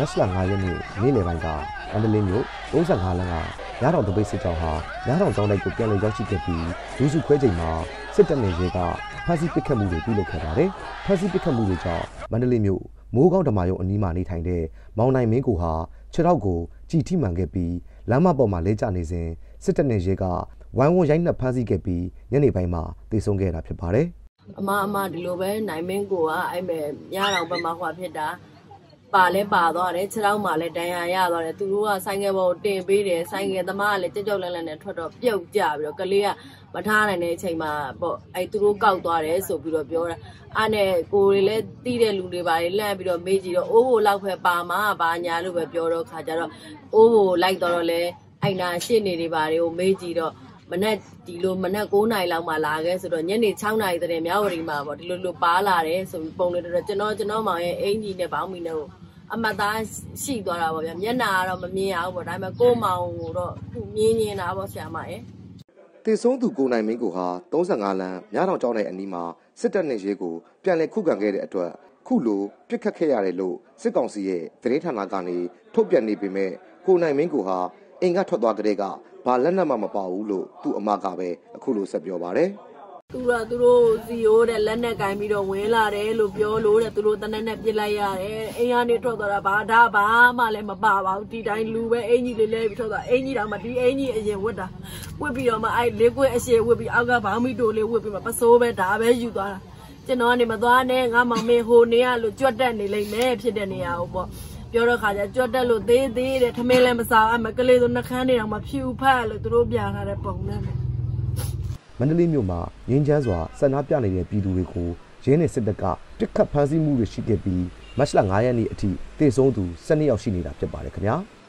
တ်လ9ရက်နေ့နေ့လယ်ပိုင်းကအန္တလင်းမြို့35လမ်းကရတော်တပိတ်စစ်ကြောင်းဟာရတော်ကျောင်းတိုက်ကိုပြန်လည်ရောက်ရှိခဲ့ပြီးလူစုခွဲချိန်မှာစစ်တပ်နဲ့ရဲကဖမ်းဆီးပစ်ခတ်မှုတွေပြုလုပ်ခဲ့ပါတယ်။ဖမ်းဆီးပစ်ခတ်မှုတွေကြောင့်မန္တလေးမြို့မိုးကောင်းဓမ္မယုံအနီးမှာနေထိုင်တဲ့မောင်နိုင်မင်းကိုဟာခြေထောက်ကိုကြည်ထိမှန်ခဲ့ပြီးလမ်းမပေါ်မှာလဲကျနေစဉ်စစ်တပ်နဲ့ရဲကဝိုင်းဝန်းရိုက်နှက်ဖမ်းဆီးခဲ့ပြီးညနေပိုင်းမှာတေဆုံးခဲ့တာဖြစ်ပါတယ်။အမအမဒီလိုပဲနိုင်မင်းကိုကအဲ့မဲ့ညတော်ဘက်မှာဟွာဖြစ်တာ ပါလဲပါသွားတယ်ခြေထောက်မှာလည်းဒဏ်ရာရသွားတယ်သူတို့ကဆိုင်ကယ်ပေါ်တင်ပေးတယ်ဆိုင်ကယ်သမားကလည်းကြောက်ကြောက်လန့်လန့်နဲ့ထွက်တော့ပြုတ်ကြပြီးတော့ကလေးကမထားနိုင်တဲ့အချိန်မှာပေါ့အဲ့သူတို့ကောက်သွားတယ်ဆိုပြီးတော့ပြောတာအဲ့နဲ့ကိုတွေလည်းတီးတဲ့လူတွေပါလေလှမ်းပြီးတော့မေးကြည့်တော့အိုးဘိုလောက်ပဲပါမှာပါညာလို့ပဲပြောတော့ခါကြတော့အိုးဘိုလိုက်တော့လဲအဲ့နာရှစ်နေတွေပါတွေကိုမေးကြည့်တော့မနက်ဒီလိုမနက်9နာရီလောက်မှလာခဲ့ဆိုတော့ညနေ6နာရီတည်းမြောက်ဝတီမှာပေါ့ဒီလိုလိုပါလာတယ်ဆိုပြီးပုံလေးတော့ကျွန်တော်ကျွန်တော်မောင်ရဲ့အင်ကြီးနဲ့ဘောင်းမီနဲ့ကို အမသားရှိသွားတာပေါ့ဗျာမျက်နာကတော့မမြင်ရဘူးပေါ့ဒါပေမဲ့ကိုမောင်ကိုတော့သူမြင်မြင်တာပေါ့ဆရာမရဲ့တည်ဆုံးသူကိုနိုင်မင်းကိုဟာ35လမ်းမြတောင်ကျောင်းနယ်အနီးမှာစစ်တပ်နဲ့ရဲကိုပြန်လည်ခုခံခဲ့တဲ့အတွက်ခုလိုပြစ်ခတ်ခဲ့ရတယ်လို့စစ်ကောင်စီရဲ့သတင်းဌာနကနေထုတ်ပြန်နေပေမဲ့ကိုနိုင်မင်းကိုဟာအိမ်ကထွက်သွားကြတဲ့ကဘာလက်နက်မှမပါဘူးလို့သူ့အမကပဲအခုလိုဆက်ပြောပါတယ် သူကသူတို့စီယိုးတဲ့လက်နဲ့ကင်ပြီးတော့ဝင်လာတယ်လို့ပြောလို့တဲ့သူတို့တနက်နဲ့ပြစ်လိုက်ရတယ်အိမ်ကနေထွက်သွားတာဘာဒါဘာမှလည်းမပါပါဘူးဒီတိုင်းလူပဲအင်ကြီးလေးလဲပြီးထွက်သွားအင်ကြီးတော့မှဒီအင်ကြီးအရင်ဝတ်တာဝတ်ပြီးတော့မှအဲ့လေးကွင်းအရှည်ဝတ်ပြီးအောက်ကဘောင်းမီတိုလေးဝတ်ပြီးမှပစိုးပဲဒါပဲယူသွားတာကျွန်တော်ကနေမသွားနဲ့ငါမောင်မေဟိုနေရလို့ကြွတ်တက်နေလိမ့်မယ်ဖြစ်တဲ့နေရာကိုပေါ့ပြောတော့ခါကျကြွတ်တက်လို့သေးသေးတဲ့ထမင်းလည်းမစားအမကလေးဆိုနှခမ်းနေတော့မှဖြူဖတ်လို့သူတို့ပြထားတဲ့ပုံနဲ့မ န္တလေးမြို့မှာငင်းချမ်းစွာဆန္ဒပြနေတဲ့ပြည်သူတွေကိုရင်းနဲ့စစ်တပ်ကတစ်ခတ်ဖမ်းဆီးမှုတွေရှိခဲ့ပြီးမတ်လ9ရက်နေ့အထိတေဆုံးသူ12ယောက်ရှိနေတာဖြစ်ပါတယ်ခင်ဗျာ။